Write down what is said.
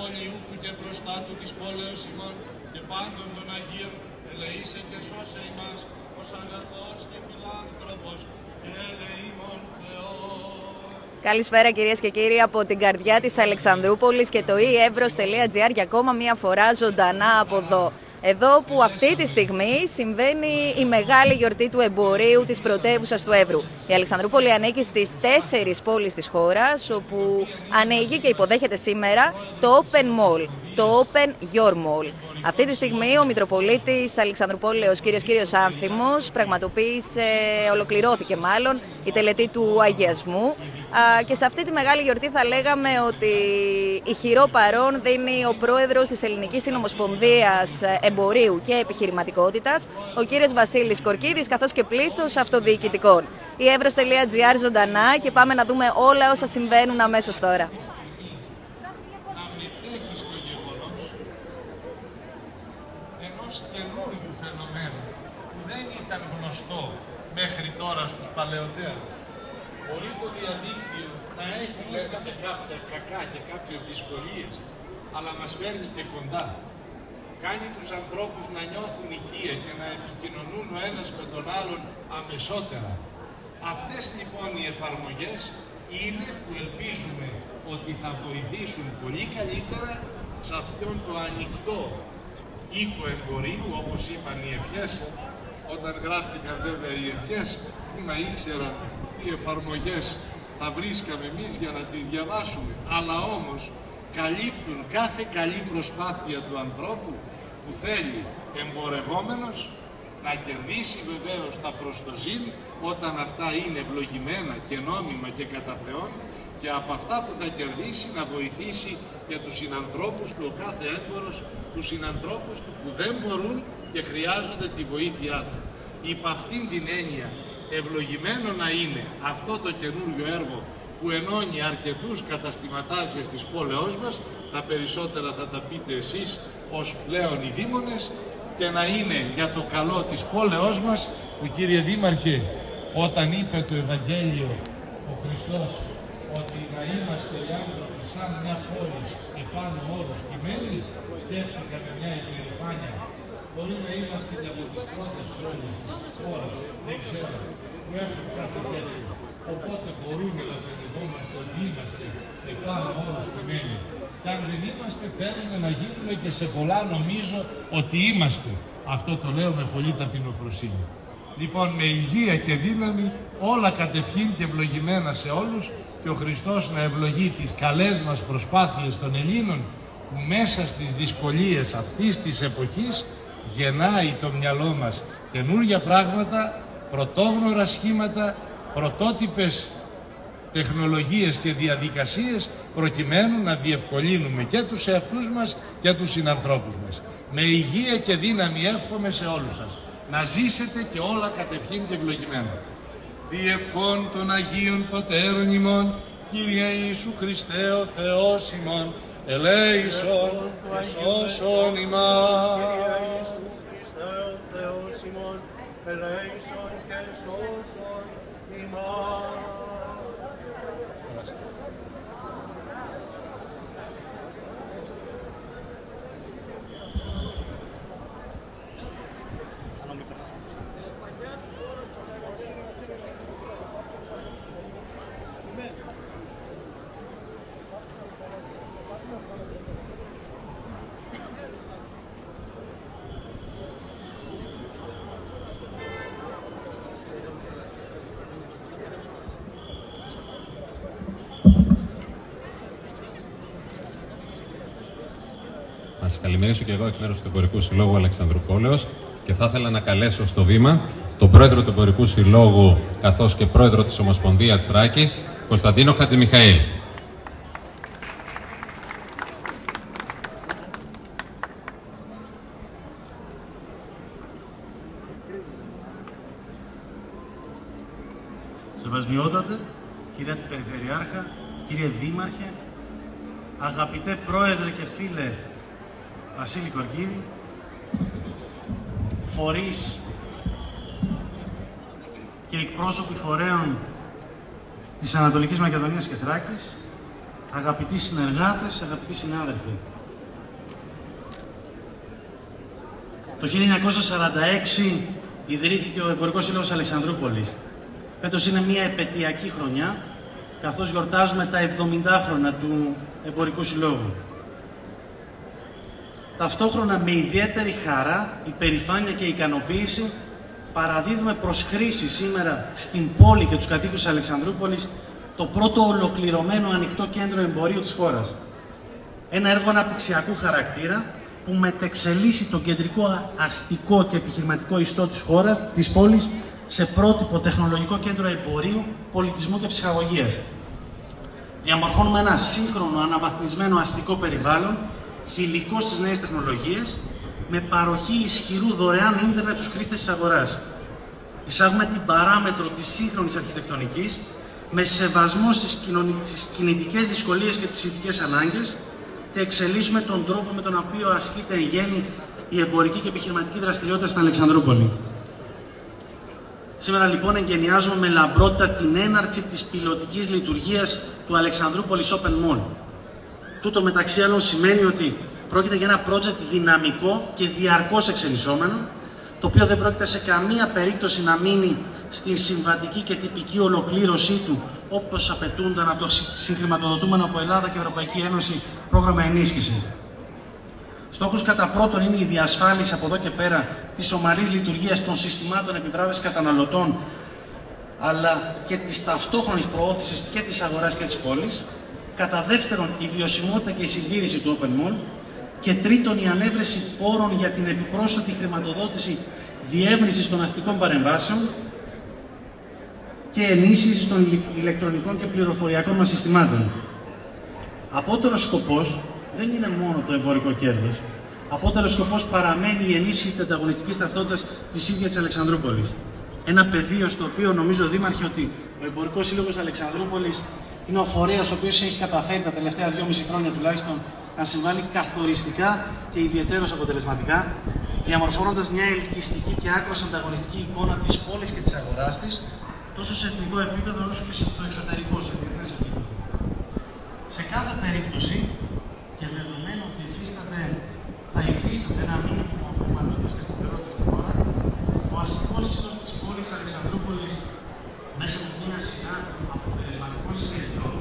πολιού που και μπροστά του της πόλεως ημών και πάντων των Αγίων ελεήσε και σώσε ημάς ως αγαθός και φιλάνθρωπος και ελεήμων Θεός. Καλησπέρα κυρίες και κύριοι από την καρδιά της Αλεξανδρούπολης και το eevros.gr για ακόμα μία φορά ζωντανά από εδώ. Εδώ που αυτή τη στιγμή συμβαίνει η μεγάλη γιορτή του εμπορίου της πρωτεύουσας του Εύρου. Η Αλεξανδρούπολη ανήκει στις τέσσερις πόλεις της χώρας, όπου ανοίγει και υποδέχεται σήμερα το Open Mall, το Open Your Mall. Αυτή τη στιγμή ο Μητροπολίτης Αλεξανδρουπόλεως κύριος Κύριος Άνθιμος πραγματοποίησε, ολοκληρώθηκε μάλλον η τελετή του αγιασμού και σε αυτή τη μεγάλη γιορτή θα λέγαμε ότι η χειρό παρόν δίνει ο πρόεδρος της Ελληνικής Συνομοσπονδίας Εμπορίου και Επιχειρηματικότητας, ο κύριος Βασίλης Κορκίδης, καθώς και πλήθος αυτοδιοικητικών. Η Evros.gr ζωντανά και πάμε να δούμε όλα όσα συμβαίνουν αμέσως τώρα. Καινούργιου φαινομένου που δεν ήταν γνωστό μέχρι τώρα στους παλαιότερους. Μπορεί το διαδίκτυο να έχει λέμε και κάποια κακά και κάποιες δυσκολίες, αλλά μας φέρνει και κοντά. Κάνει τους ανθρώπους να νιώθουν οικία και να επικοινωνούν ο ένας με τον άλλον αμεσότερα. Αυτές λοιπόν οι εφαρμογές είναι που ελπίζουμε ότι θα βοηθήσουν πολύ καλύτερα σε αυτόν το ανοιχτό οίκο εμπορίου, όπως είπαν οι ευχές, όταν γράφτηκαν βέβαια οι ευχές, που να ήξεραν τι εφαρμογές θα βρίσκαμε εμείς για να τις διαβάσουμε, αλλά όμως καλύπτουν κάθε καλή προσπάθεια του ανθρώπου που θέλει εμπορευόμενος να κερδίσει βεβαίως τα προστοζήν όταν αυτά είναι ευλογημένα και νόμιμα και κατά Θεόν και από αυτά που θα κερδίσει να βοηθήσει για τους συνανθρώπους του, ο κάθε έμπορος, τους συνανθρώπους του που δεν μπορούν και χρειάζονται τη βοήθειά του. Υπ' αυτήν την έννοια ευλογημένο να είναι αυτό το καινούριο έργο που ενώνει αρκετούς καταστηματάρχες της πόλεώς μας, τα περισσότερα θα τα πείτε εσείς ως πλέον οι δήμονες, και να είναι για το καλό της πόλεώς μας, που κύριε Δήμαρχε, όταν είπε το Ευαγγέλιο ο Χριστός ότι να είμαστε οι άνθρωποι σαν μια πόλη επάνω όρους στημένοι, σκέφτηκα με μια υπερηφάνεια. Μπορεί να είμαστε και από τις πρώτες χρόνια χώρα, δεν ξέρω, που έχουν κάτι τέτοιο. Οπότε μπορούμε να βεβαιωνόμαστε ότι είμαστε επάνω όρους στημένοι. Και αν δεν είμαστε, θέλουμε να γίνουμε και σε πολλά νομίζω ότι είμαστε. Αυτό το λέω με πολύ ταπεινοφροσύνη. Λοιπόν, με υγεία και δύναμη, όλα κατευχήν και ευλογημένα σε όλους και ο Χριστός να ευλογεί τις καλές μας προσπάθειες των Ελλήνων που μέσα στις δυσκολίες αυτής της εποχής γεννάει το μυαλό μας καινούργια πράγματα, πρωτόγνωρα σχήματα, πρωτότυπες τεχνολογίες και διαδικασίες προκειμένου να διευκολύνουμε και τους εαυτούς μας και τους συνανθρώπους μας. Με υγεία και δύναμη εύχομαι σε όλους σας να ζήσετε και όλα κατευχήν και ευλογημένα. Διευκόν των Αγίων Πατέρων ημών, Κύριε Ιησού Χριστέ ο Θεός ημών, ελέησον και σώσον ημάς. Κύριε Ιησού Χριστέ ο Θεός ημών, ελέησον και σώσον ημάς. Καλημερίσω και εγώ εκ μέρους του Εμπορικού Συλλόγου Αλεξανδρουπόλεω και θα ήθελα να καλέσω στο βήμα τον πρόεδρο του Εμπορικού Συλλόγου καθώς και πρόεδρο της Ομοσπονδίας Θράκης, Κωνσταντίνο Χατζημιχαήλ. Σεβασμιότατε, κύριε Περιφερειάρχα, κύριε Δήμαρχε, αγαπητέ πρόεδρε και φίλε Βασίλη Κορκίδη, φορείς και εκπρόσωποι φορέων της Ανατολικής Μακεδονίας και Θράκης, αγαπητοί συνεργάτες, αγαπητοί συνάδελφοι. Το 1946 ιδρύθηκε ο Εμπορικός Σύλλογος Αλεξανδρούπολης. Φέτος είναι μια επαιτειακή χρονιά, καθώς γιορτάζουμε τα 70 χρόνια του Εμπορικού Συλλόγου. Ταυτόχρονα με ιδιαίτερη χαρά, υπερηφάνεια και ικανοποίηση παραδίδουμε προς χρήση σήμερα στην πόλη και τους κατοίκους της Αλεξανδρούπολης το πρώτο ολοκληρωμένο ανοιχτό κέντρο εμπορίου της χώρας. Ένα έργο αναπτυξιακού χαρακτήρα που μετεξελίσσει το κεντρικό αστικό και επιχειρηματικό ιστό της χώρας, της πόλης, σε πρότυπο τεχνολογικό κέντρο εμπορίου, πολιτισμού και ψυχαγωγίας. Διαμορφώνουμε ένα σύγχρονο, αναβαθμισμένο αστικό περιβάλλον, φιλικό στις νέες τεχνολογίες, με παροχή ισχυρού δωρεάν ίντερνετ στους χρήστες της αγοράς. Εισάγουμε την παράμετρο της σύγχρονης αρχιτεκτονικής, με σεβασμό στις, στις κινητικές δυσκολίες και τις ειδικές ανάγκες και εξελίσσουμε τον τρόπο με τον οποίο ασκείται εν γέννη η εμπορική και επιχειρηματική δραστηριότητα στην Αλεξανδρούπολη. Σήμερα λοιπόν εγκαινιάζουμε με λαμπρότητα την έναρξη της πιλωτικής λειτουργίας του Αλεξανδρούπολης Open Mall. Τούτο μεταξύ άλλων σημαίνει ότι πρόκειται για ένα project δυναμικό και διαρκώς εξελισσόμενο, το οποίο δεν πρόκειται σε καμία περίπτωση να μείνει στη συμβατική και τυπική ολοκλήρωσή του, όπως απαιτούνταν από το συγχρηματοδοτούμενο από Ελλάδα και Ευρωπαϊκή Ένωση πρόγραμμα ενίσχυσης. Στόχος κατά πρώτον είναι η διασφάλιση από εδώ και πέρα της ομαλής λειτουργίας των συστημάτων επιβράβευσης καταναλωτών, αλλά και της ταυτόχρονης προώθησης και της αγοράς και της πόλης. Κατά δεύτερον, η βιωσιμότητα και η συντήρηση του Open Mall. Και τρίτον, η ανέβρεση πόρων για την επιπρόσθετη χρηματοδότηση διεύρυνσης των αστικών παρεμβάσεων και ενίσχυσης των ηλεκτρονικών και πληροφοριακών μας συστημάτων. Απότερος σκοπός δεν είναι μόνο το εμπορικό κέρδος. Απότερος σκοπός παραμένει η ενίσχυση της ανταγωνιστικής ταυτότητας της ίδιας της Αλεξανδρούπολης. Ένα πεδίο στο οποίο νομίζω, Δήμαρχε, ότι ο Εμπορικός Σύλλογος Αλεξανδρούπολης είναι ο φορέας ο οποίος έχει καταφέρει τα τελευταία δυόμιση χρόνια τουλάχιστον να συμβάλλει καθοριστικά και ιδιαίτερως αποτελεσματικά, διαμορφώνοντας μια ελκυστική και άκρως ανταγωνιστική εικόνα της πόλης και της αγοράς της, τόσο σε εθνικό επίπεδο όσο και σε το εξωτερικό, σε διεθνές επίπεδο. Σε κάθε περίπτωση και δεδομένου ότι υφίσταται, θα υφίσταται ένα μήνυμα πνευματότητα και σταθερότητα στην χώρα, ο αστικός ιστός της πόλης Αλεξανδρούπολης más algunas a poderes mariposas del trono.